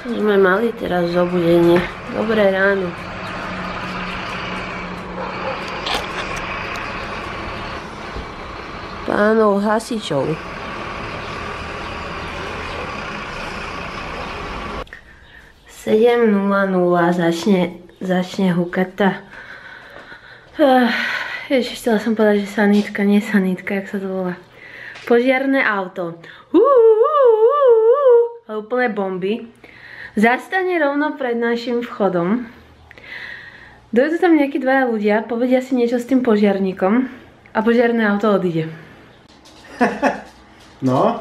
Sme mali teraz zobudenie. Dobré ráno. Pánov hasičov. Sedem nula nula začne, začne hukať tá. Uh, Ježiš, chcela som povedať, že sanitka, nie sanitka, jak sa to volá. Požiarné auto. A úplné bomby. Zastane rovno pred našim vchodom. Dojdu tam nejakí dvaja ľudia, povedia si niečo s tým požiarníkom a požiarné auto odíde. No,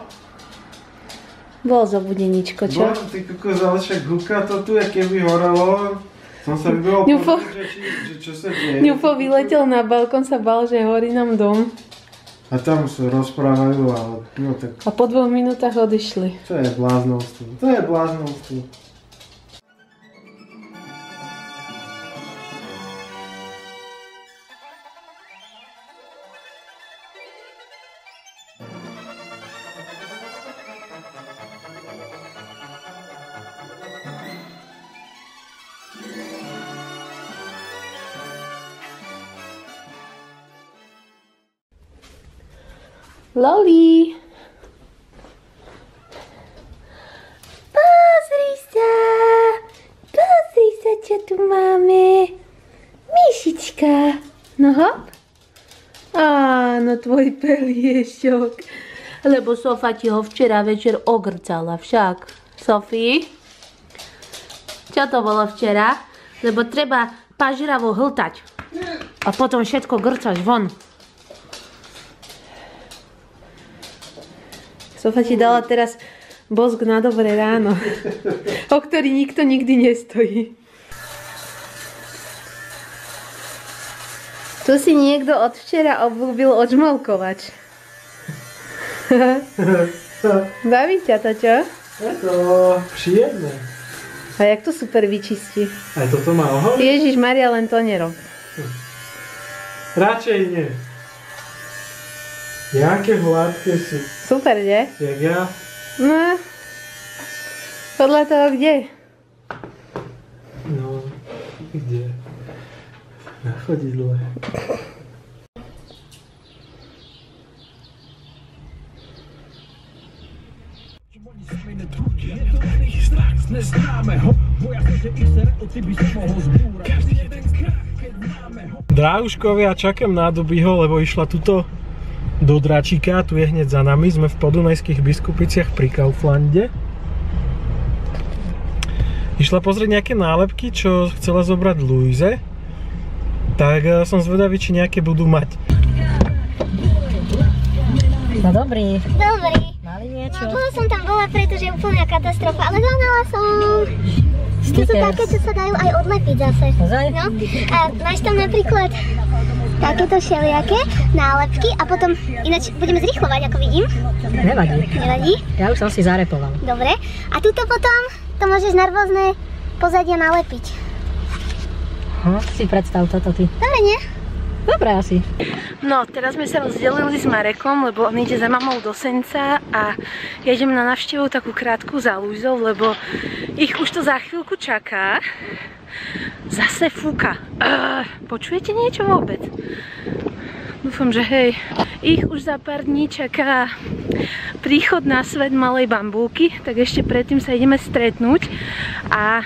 Bolo zobudeníčko, čo? no, ty kokos, ale však huka to tu, keby horelo. Som sa vybral Ňufo. že, či, že čo sa deje. Ňufo vyletel na balkón, sa bal, že horí nám dom A tam sa rozprávajú, ale no tak a po dvoch minútach odišli. to je bláznostvo. To je bláznostvo. Loli! Pozri sa! Pozri sa, čo tu máme. Myšička. No hop. Áno, tvoj peliešok. Lebo Sofa ti ho včera večer ogrcala však. Sofii? Čo to bolo včera? Lebo treba pažravo hltať. A potom všetko grcaš von. Sofa ti dala teraz bosk na dobré ráno, o ktorý nikto nikdy nestojí. Tu si niekto od včera obľúbil odžmolkovač. Baví ťa to, čo? Je to príjemné. A jak to super vyčistí. Aj toto má ohol? Ježiš Maria, len to nerob. Radšej nie. Jaké hladké sú, Super, nie? jak ja. No, podľa toho kde? No, kde? Na chodidle. Dráhuškovia, čakám na Dobyho, lebo išla tuto do Dračíka, tu je hneď za nami, sme v podunajských biskupiciach pri Kauflande. Išla pozrieť nejaké nálepky, čo chcela zobrať Luize, tak eh, som zvedavý, či nejaké budú mať. No dobrý, Dobrý. mali niečo? No, bola som tam bola, pretože je úplná katastrofa, ale zohnala som. To sú Stickers. také, čo sa dajú aj odlepiť zase. Ozaj? No, a máš tam napríklad takéto šeliaké nálepky a potom, ináč budeme zrýchlovať, ako vidím. Nevadí. Nevadí? Ja už som si zarepoval. Dobre. A tuto potom to môžeš na rôzne pozadia nalepiť. Hm, si predstav toto ty. Dobre, nie? Dobre asi. No, teraz sme sa rozdelili s Marekom, lebo on ide za mamou do Senca a ja idem na návštevu takú krátku za Luizou, lebo ich už to za chvíľku čaká. Zase fúka. Počujete niečo vôbec? Dúfam, že hej. Ich už za pár dní čaká príchod na svet malej bambúky, tak ešte predtým sa ideme stretnúť a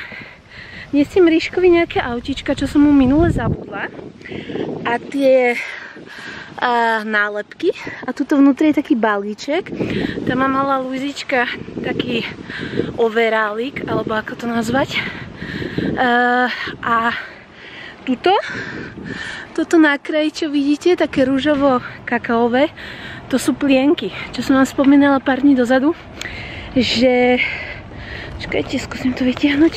nesiem Ríškovi nejaké autička, čo som mu minule zabudla a tie nálepky. A tuto vnútri je taký balíček. Tam má malá Luizička taký overálik alebo ako to nazvať. A, a tuto toto na kraji, čo vidíte, také rúžovo kakaové to sú plienky, čo som vám spomínala pár dní dozadu že čakajte, skúsim to vytiahnuť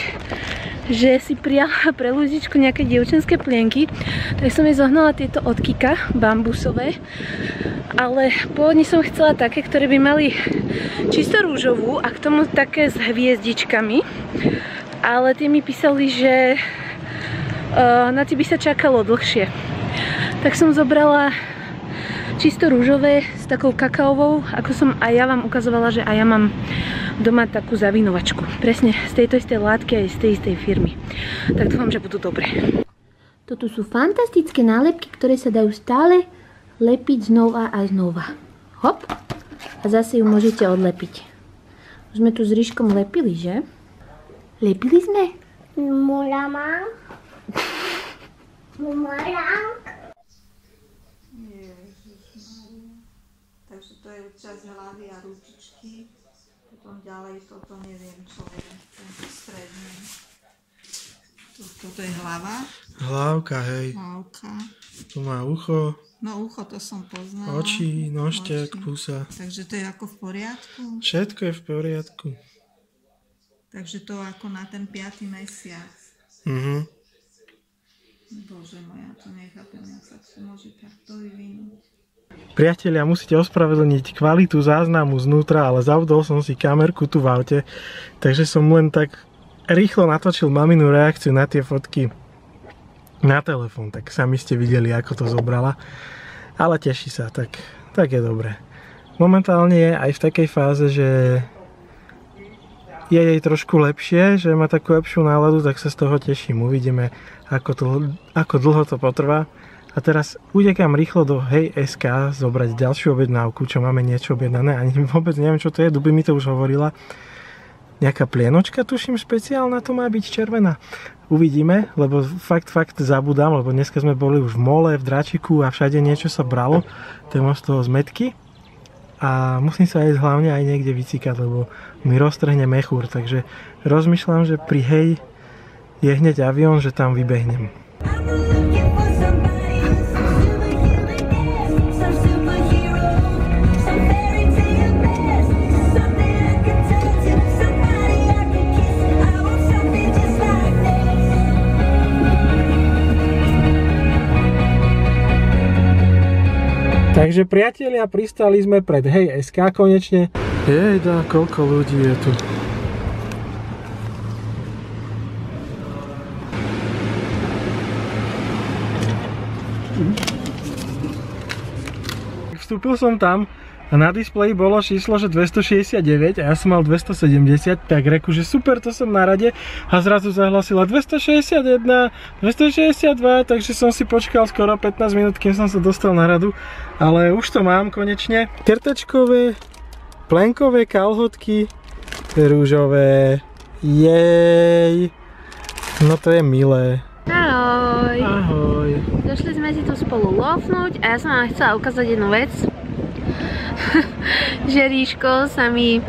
že si prijala pre Luzičku nejaké dievčenské plienky, tak som jej zohnala tieto od Kika, bambusové. Ale pôvodne som chcela také, ktoré by mali čisto rúžovú a k tomu také s hviezdičkami. Ale tie mi písali, že uh, na tie by sa čakalo dlhšie. Tak som zobrala čisto rúžové s takou kakaovou, ako som aj ja vám ukazovala, že aj ja mám doma takú zavinovačku. Presne z tejto istej látky aj z tej istej firmy. Tak dúfam, že budú dobré. Toto sú fantastické nálepky, ktoré sa dajú stále lepiť znova a znova. Hop. A zase ju môžete odlepiť. Už sme tu s Ríškom lepili, že? Lepili sme? Moramang. Moramang. Takže to je časť hlavy a ručičky. Potom ďalej toto neviem, čo je. Tento stredný. Toto je hlava, Hlavka, hej. hlavka. Tu má ucho, No ucho to som poznala. oči, nožtek, Oči. pusa. Takže to je ako v poriadku. Všetko je v poriadku. Takže to ako na ten piatý mesiac. Mhm. Bože moja, to nechápem, jak sa to môže takto vyvinúť. Priatelia, musíte ospravedlniť kvalitu záznamu znútra, ale zavdol som si kamerku tu v aute, takže som len tak rýchlo natočil maminu reakciu na tie fotky na telefón, tak sami ste videli, ako to zobrala. Ale teší sa, tak, tak je dobré. Momentálne je aj v takej fáze, že je jej trošku lepšie, že má takú lepšiu náladu, tak sa z toho teším. Uvidíme, ako, to, ako dlho to potrvá. A teraz utekám rýchlo do Hej SK zobrať ďalšiu objednávku, čo máme niečo objednané. Ani vôbec neviem, čo to je. Duby mi to už hovorila. Nejaká plienočka, tuším, špeciálna to má byť červená. Uvidíme, lebo fakt, fakt zabudám, lebo dneska sme boli už v mole, v dračiku a všade niečo sa bralo. Je moc toho zmetky. A musím sa aj hlavne aj niekde vycikať, lebo mi roztrhne mechúr. Takže rozmýšľam, že pri Hej je hneď avión, že tam vybehnem. Takže priatelia, pristali sme pred Hej SK konečne. Jejda, koľko ľudí je tu. Vstúpil som tam a na displeji bolo číslo, že 269 a ja som mal 270, tak reku, že super, to som na rade a zrazu zahlasila 261, 262, takže som si počkal skoro 15 minút, kým som sa dostal na radu, ale už to mám konečne. Krtačkové, plenkové kalhotky, rúžové, jej, no to je milé. Ahoj. Ahoj. Došli sme si tu spolu lofnúť a ja som vám chcela ukázať jednu vec. že Ríško sa mi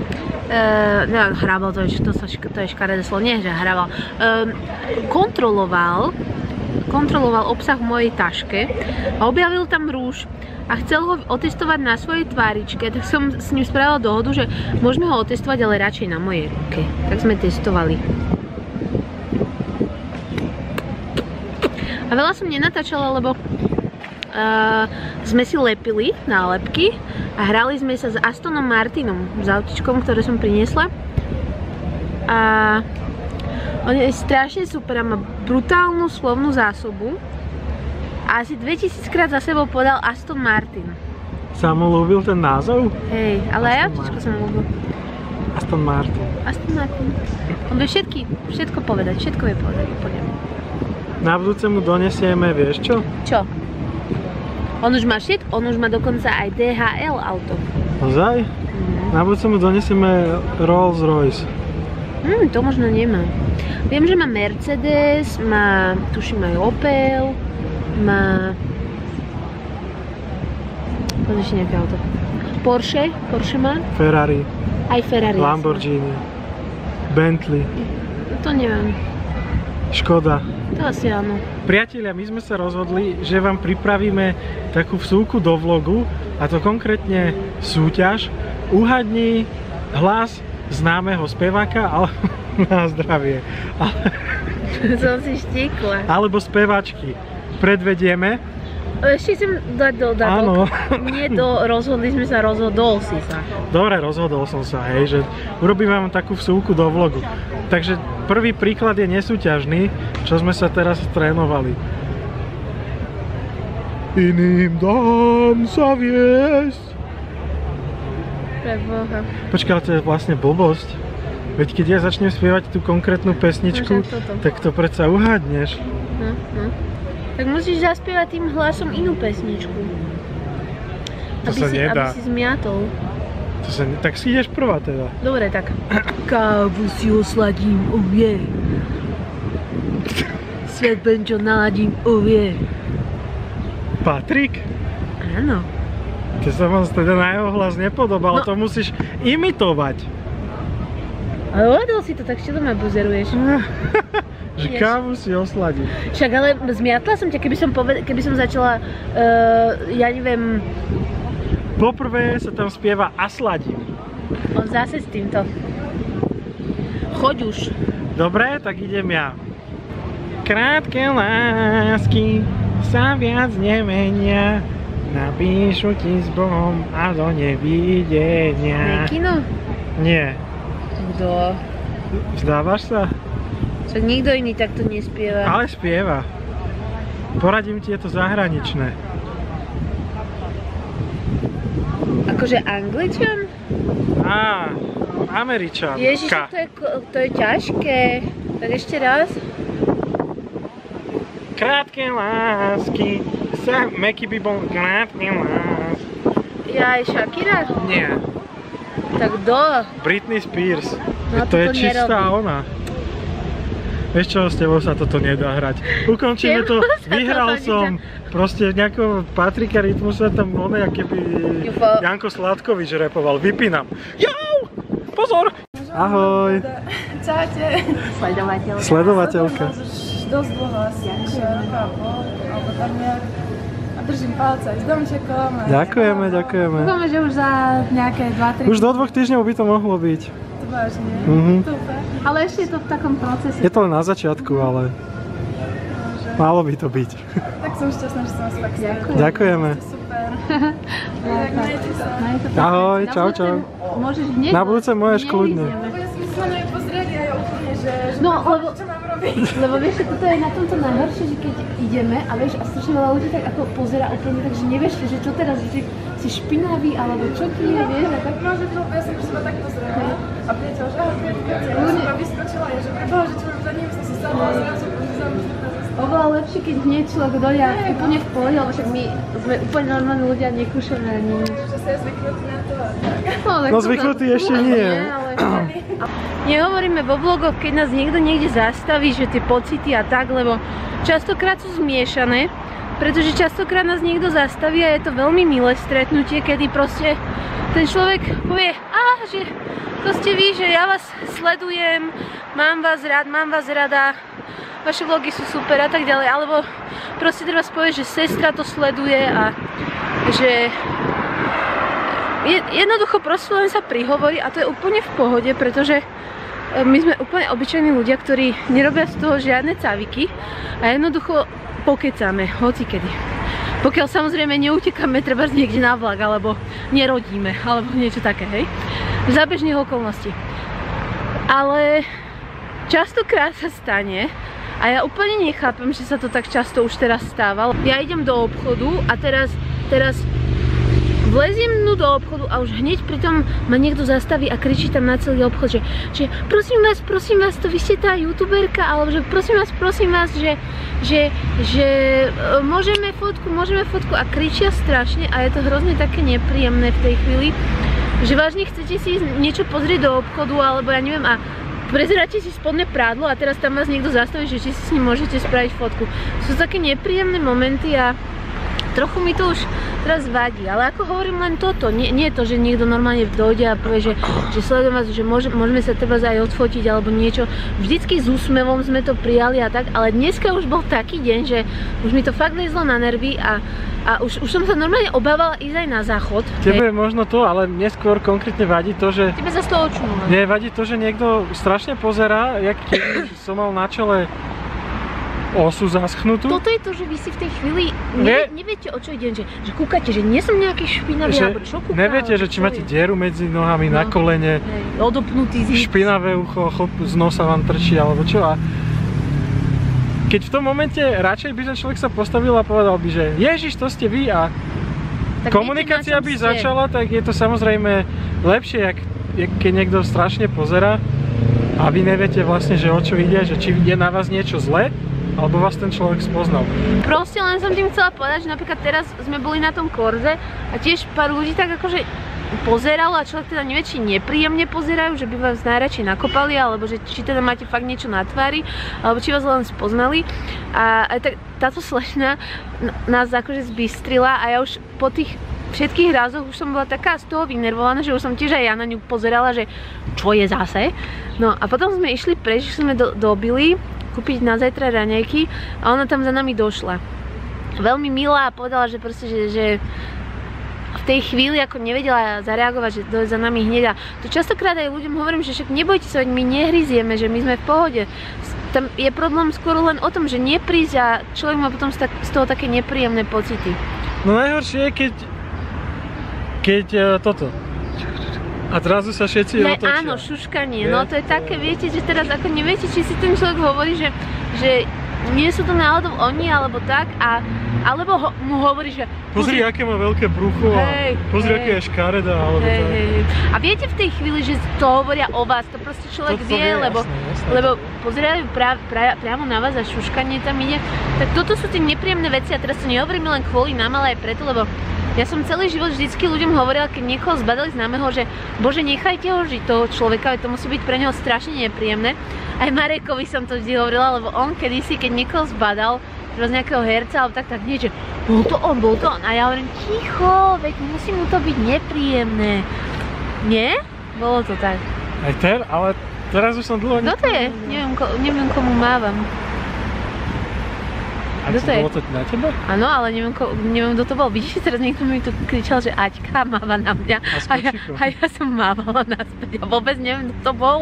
Uh, neviem, hrabal, to je, to, sa, to je škaredé slovo, nie, že hrabal, um, kontroloval, kontroloval obsah v mojej taške a objavil tam rúž a chcel ho otestovať na svojej tváričke, tak som s ním spravila dohodu, že môžeme ho otestovať, ale radšej na mojej ruke. Tak sme testovali. A veľa som nenatáčala, lebo sme si lepili nálepky a hrali sme sa s Astonom Martinom, s autičkom, ktoré som priniesla. A on je strašne super a má brutálnu slovnú zásobu. A asi 2000 krát za sebou podal Aston Martin. Sa mu ľúbil ten názov? Hej, ale aj Aston autičko som ľúbil. Aston Martin. Aston Martin. On vie všetky, všetko povedať, všetko vie povedať úplne. Na budúce mu donesieme, vieš čo? Čo? On už má všetko, on už má dokonca aj DHL auto. Ozaj? Na budúce mu donesieme Rolls Royce. Hm, to možno nemá. Viem, že má Mercedes, má, tuším aj Opel, má... Pozri ešte nejaké auto. Porsche, Porsche má, Ferrari, aj Ferrari. Lamborghini, Bentley, To neviem, Škoda. To asi áno. Priatelia, my sme sa rozhodli, že vám pripravíme takú vsúku do vlogu a to konkrétne súťaž. Uhadni hlas známeho speváka ale, na zdravie. Ale, Som si štíkla. alebo spevačky. Predvedieme. Ešte chcem dať dodatok. Áno. Nie do, rozhodli sme sa, rozhodol si sa. Dobre, rozhodol som sa, hej, že urobím vám takú vsúku do vlogu. Takže prvý príklad je nesúťažný, čo sme sa teraz trénovali. Iným dám sa viesť. Pre Boha. Počkaj, ale to je vlastne blbosť. Veď keď ja začnem spievať tú konkrétnu pesničku, tak to predsa uhádneš. No, no. Tak musíš zaspievať tým hlasom inú pesničku. To aby sa si, nedá. Aby si zmiatol. To sa, ne- tak si ideš prvá teda. Dobre, tak. Kávu si osladím, oh yeah. Svet Benčo naladím, oh yeah. Patrik? Áno. To sa vám teda na jeho hlas nepodobalo, No. to musíš imitovať. Ale uvedol si to, tak čo doma buzeruješ? Že Vieš. kávu si osladí. Však ale zmiatla som ťa, keby som, poved- keby som začala, uh, ja neviem, Poprvé sa tam spieva a sladím. on zase s týmto. Choď už. Dobre, tak idem ja. Krátke lásky sa viac nemenia, napíšu ti s Bohom a do nevidenia. Nekino? Nie. Kto? Vzdávaš sa? Však nikto iný takto nespieva. Ale spieva. Poradím ti, je to zahraničné. Akože angličan? Á, Američan. Ježiš, to je, to je ťažké. Tak ešte raz. Krátke lásky sa, Meky by bol krátke lásky. Ja aj Shakira? Nie, Tak kto? Britney Spears. No, to je toto čistá nerobí. ona. Vieš čo, s tebou sa toto nedá hrať. Ukončíme to, vyhral som. Proste nejakého Patrika Rytmusa tam one, aké by Jufo. Janko Sládkovič repoval. Vypínam. Jau! Pozor! Ahoj! Čaute. Sledovateľ. Sledovateľka. Už dosť dlho asi, už roka a pol, alebo nejak. A držím palce aj s domčekom. Ďakujeme, ďakujeme. Dúfame, že už za nejaké 2-3 Už do dvoch týždňov by to mohlo byť. Vážne. Mhm. Dúfam. Ale ešte je to v takom procese, Je to len na začiatku, ale malo by to byť. tak som šťastná, že som vás fakt Ďakujem. Ďakujeme. Super. sa. Ahoj, čau, čau. Môžeš hneď... Na budúce môžeš kľudne. Že No, lebo, lebo vieš, že toto je na tomto najhoršie, že keď ideme a vieš, a strašne veľa ľudí tak ako pozera úplne tak, že nevieš, že čo teraz, že si špinavý, alebo čo ti je, vieš, a tak No, že to, ja som seba tak pozrela a priateľ, že ahoj, priateľ, ja som iba vyskočila, ja, že preboha, že čo mám za ním, som si sadla a zrazu oveľa lepšie, keď hneď človek dojde a úplne v pohode, lebo však my sme úplne normálni ľudia, nekúšame ani nič. že sa je zvyknutý na to a tak. No, tak No zvyknutý sa- ešte nie. ale... Nehovoríme vo vlogoch, keď nás niekto niekde zastaví, že tie pocity a tak, lebo častokrát sú zmiešané, pretože častokrát nás niekto zastaví a je to veľmi milé stretnutie, kedy proste ten človek povie, a že to ste vy, že ja vás sledujem, mám vás rád, mám vás rada, vaše vlogy sú super a tak ďalej, alebo proste treba spojiť, že sestra to sleduje a že je, jednoducho proste len sa prihovorí a to je úplne v pohode, pretože e, my sme úplne obyčajní ľudia, ktorí nerobia z toho žiadne caviky a jednoducho pokecáme, hocikedy. Pokiaľ samozrejme neutekáme treba niekde na vlak, alebo nerodíme, alebo niečo také, hej. Za bežných okolností. Ale častokrát sa stane a ja úplne nechápem, že sa to tak často už teraz stáva. Ja idem do obchodu a teraz, teraz vleziem no do obchodu a už hneď pritom ma niekto zastaví a kričí tam na celý obchod, že, že prosím vás, prosím vás, to vy ste tá youtuberka, alebo že prosím vás, prosím vás, že, že, že e, môžeme fotku, môžeme fotku a kričia strašne a je to hrozne také nepríjemné v tej chvíli, že vážne chcete si niečo pozrieť do obchodu, alebo ja neviem, a prezeráte si spodné prádlo a teraz tam vás niekto zastaví, že či si s ním môžete spraviť fotku. Sú také nepríjemné momenty a trochu mi to už teraz vadí, ale ako hovorím len toto, nie, nie to, že niekto normálne dojde a povie, že, že sledujem vás, že môže, môžeme sa treba aj odfotiť alebo niečo. Vždycky s úsmevom sme to prijali a tak, ale dneska už bol taký deň, že už mi to fakt lezlo na nervy a, a už, už som sa normálne obávala ísť aj na záchod. Tebe možno to, ale neskôr konkrétne vadí to, že Tebe za to očnú. Nie, vadí to, že niekto strašne pozerá, jak keď som mal na čele osu zaschnutú. Toto je to, že vy si v tej chvíli Nie. ne, neviete o čo ide, že, že kúkate, že nie som nejaký špinavý, že alebo čo kúkam. neviete, že či máte dieru medzi nohami, na No. kolene, Hej, odopnutý zip. špinavé ucho, chlp z nosa vám trčí, alebo čo. A keď v tom momente radšej by ten človek sa postavil a povedal by, že Ježiš, to ste vy a Tak komunikácia na by ste. začala, tak je to samozrejme lepšie, jak, jak keď niekto strašne pozera a vy neviete vlastne, že o čo ide, že či je na vás niečo zlé, alebo vás ten človek spoznal. Proste len som tým chcela povedať, že napríklad teraz sme boli na tom korze a tiež pár ľudí tak akože pozeralo a človek teda nevie, či nepríjemne pozerajú, že by vás najradšej nakopali, alebo že či teda máte fakt niečo na tvári, alebo či vás len spoznali. A aj tak táto slečna nás akože zbystrila a ja už po tých všetkých razoch už som bola taká z toho vynervovaná, že už som tiež aj ja na ňu pozerala, že čo je zase. No a potom sme išli preč, sme do, do Billy, kúpiť na zajtra raňajky a ona tam za nami došla. Veľmi milá a povedala, že proste, že, že v tej chvíli ako nevedela zareagovať, že dojde za nami hneď a to častokrát aj ľuďom hovorím, že však nebojte sa, my nehryzieme, že my sme v pohode. Tam je problém skôr len o tom, že neprísť a človek má potom z toho také nepríjemné pocity. No najhoršie je, keď, keď e, toto. A zrazu sa všetci Ne, otočia. áno, šuškanie. Je? No to je také, viete, že teraz ako neviete, či si ten človek hovorí, že, že nie sú to náhodou oni alebo tak a alebo ho, mu hovorí, že Pozri, aké má veľké brucho a Hej, pozri, hej. aké je škareda, alebo Hej, tak. hej. A viete v tej chvíli, že to hovoria o vás, to proste človek To- to vie, vie, lebo, jasné, jasné. lebo pozerajú pra, pra, priamo na vás a šuškanie tam ide. Tak toto sú tie nepríjemné veci a teraz to nehovorím len kvôli nám, ale aj preto, lebo ja som celý život vždycky ľuďom hovorila, keď niekoho zbadali známeho, že bože, nechajte ho žiť toho človeka, to musí byť pre neho strašne nepríjemné. Aj Marekovi som to vždy hovorila, lebo on kedysi, keď niekoho zbadal, z nejakého herca alebo tak, tak nie, že bol to on, bol to on. A ja hovorím, ticho, veď musí mu to byť nepríjemné. Nie? Bolo to tak. Aj ten, ale teraz už som dlho... Kto to je? Neviem, ko, neviem komu mávam. Kto to je? bolo to na teba? Áno, ale neviem, ko, neviem, kto to bol. Vidíš, teraz niekto mi tu kričal, že Aťka máva na mňa. A A ja, a ja som mávala naspäť. Ja vôbec neviem, kto to bol.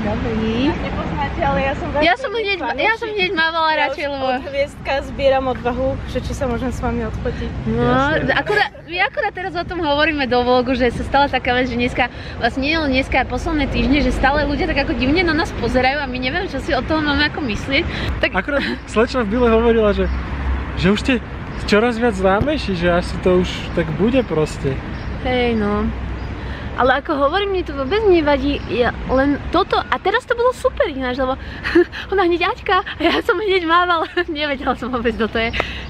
Dobrý. Nepoznáte, ale ja som Ja som hneď, ja som hneď mávala radšej, lebo... od hviezdka zbieram odvahu, že či sa môžem s vami odfotiť. No, akurát, my akurát teraz o tom hovoríme do vlogu, že sa stala taká vec, že dneska, vlastne nie len dneska, posledné týždne, že stále ľudia tak ako divne na nás pozerajú a my neviem, čo si od toho máme ako myslieť. Tak Akurát slečna v Bile hovorila, že, že už ste čoraz viac známejší, že asi to už tak bude proste. Hej, no. Ale ako hovorím, mne to vôbec nevadí, ja len toto, a teraz to bolo super ináč, lebo ona hneď Aťka a ja som hneď mávala, nevedela som vôbec, kto to je,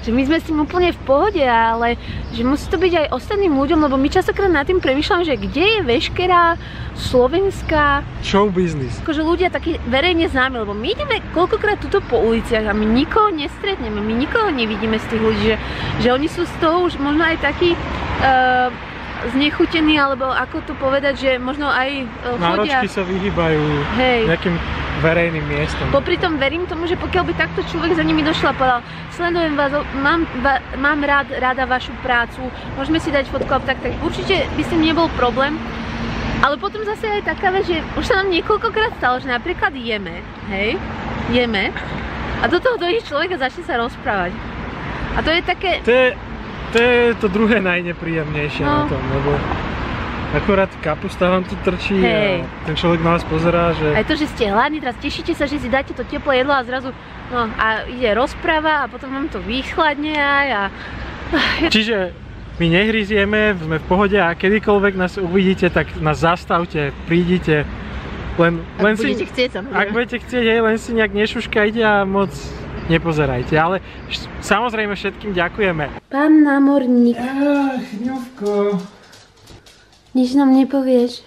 že my sme s tým úplne v pohode, ale že musí to byť aj ostatným ľuďom, lebo my častokrát nad tým premyšľam, že kde je veškerá slovenská Show business. akože ľudia takí verejne známi, lebo my ideme koľkokrát tuto po uliciach a my nikoho nestretneme, my nikoho nevidíme z tých ľudí, že, že oni sú z toho už možno aj takí uh, znechutení, alebo ako to povedať, že možno aj uh, chodia. Náročky sa vyhýbajú Hej. nejakým verejným miestom. Popri tom verím tomu, že pokiaľ by takto človek za nimi došla a povedal, sledujem vás, mám, va, mám rád, rada vašu prácu, môžeme si dať fotku a tak, tak určite by s tým nebol problém. Ale potom zase aj taká vec, že už sa nám niekoľkokrát stalo, že napríklad jeme, hej, jeme a do toho dojde človek a začne sa rozprávať. A to je také, To je, to je to druhé najnepríjemnejšie No. na tom, lebo akurát kapusta vám tu trčí Hej. a ten človek na vás pozerá, že aj to, že ste hladní, teraz tešíte sa, že si dáte to teplé jedlo a zrazu, no a ide rozpráva a potom vám to vychladne aj a Čiže my nehryzieme, sme v pohode a kedykoľvek nás uvidíte, tak nás zastavte, prídite. Len, len ak budete chcieť samozrejme. ak budete chcieť, hej, len si nejak nešuškajte a moc nepozerajte. Ale samozrejme všetkým ďakujeme. Pán námorník, Ach, ňovko. nič nám nepovieš?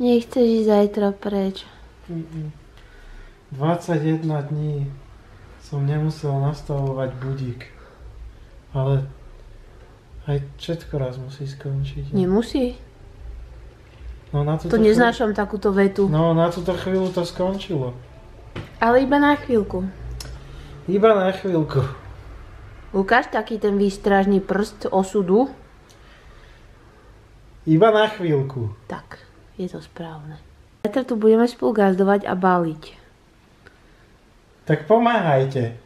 Nechceš ísť zajtra preč. 21 dní som nemusel nastavovať budík. Ale aj všetko raz musí skončiť. Nemusí. No na túto To neznášam takúto vetu. No na túto chvíľu to skončilo. Ale iba na chvíľku. Iba na chvíľku. Ukáž taký ten výstražný prst osudu. Iba na chvíľku. Tak, je to správne. Zajtra tu budeme spolu gazdovať a baliť. Tak pomáhajte,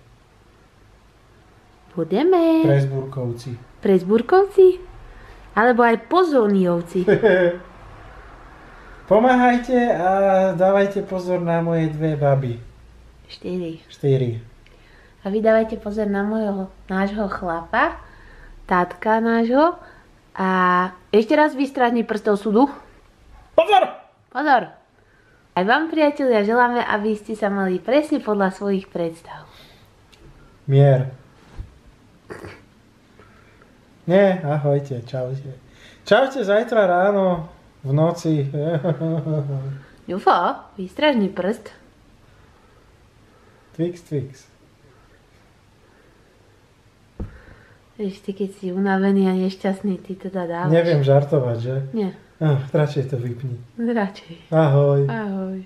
Budeme. Presburkovci. Prezburkovci? Alebo aj pozóniovci. Pomáhajte a dávajte pozor na moje dve baby. Štyri. Štyri. A vy dávajte pozor na môjho, nášho chlapa, tátka nášho A ešte raz vystrážni prstov súdu. Pozor! Pozor! Aj vám, priatelia, želáme, aby ste sa mali presne podľa svojich predstav. Mier. Nie, ahojte, čaute. Čaute zajtra ráno, v noci. Ďufo, vystrážni prst. Twix, Twix. Vieš, ty keď si unavený a nešťastný, ty teda dávaš. Neviem žartovať, že? Nie, Ah, radšej to vypni. radšej. Ahoj. Ahoj.